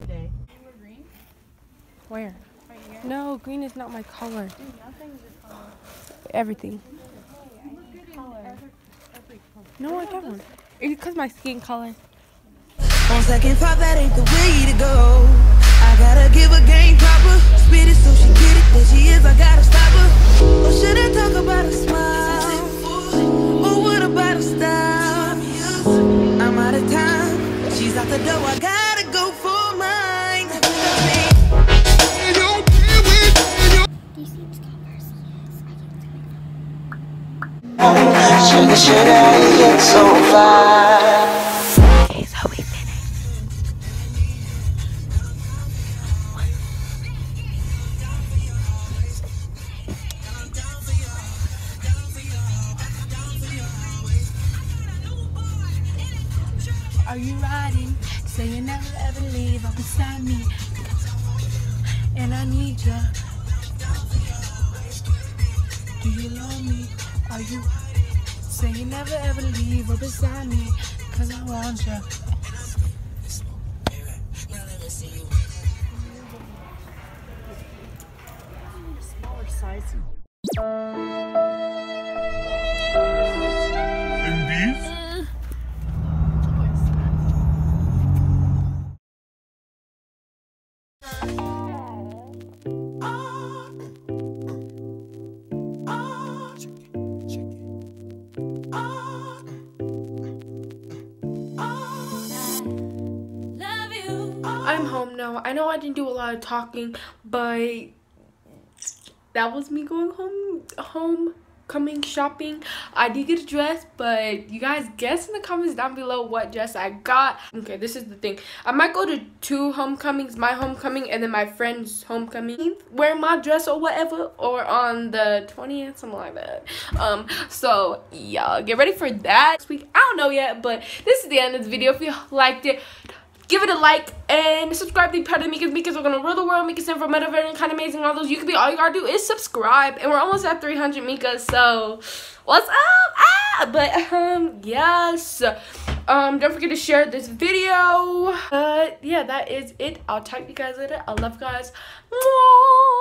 Today. Where? Right here. No, green is not my color. Dude, nothing's your color. Everything. Color. No, I don't. It's because my skin color. On second thought, that ain't the way to go. Door, I gotta go for mine. So Are you riding? Say you never ever leave up beside me. And I need ya. Do you love me? Are you riding? Say you never ever leave up beside me. Cause I want ya. Smaller size. I'm home now. I know I didn't do a lot of talking, but that was me going home home coming shopping. I did get a dress, but you guys guess in the comments down below what dress I got. Okay, this is the thing. I might go to two homecomings, my homecoming and then my friend's homecoming. Wear my dress or whatever or on the 20th, something like that. Um so yeah, get ready for that next week. I don't know yet, but this is the end of the video. If you liked it, give it a like and subscribe to part of Mika's because we're gonna rule the world, Mika stand for metaverse and kind of amazing. All those you could be all you gotta do is subscribe. And we're almost at 300 Mika so what's up? Ah but um yes. Um don't forget to share this video. But yeah that is it. I'll talk to you guys later. I love you guys. Mwah!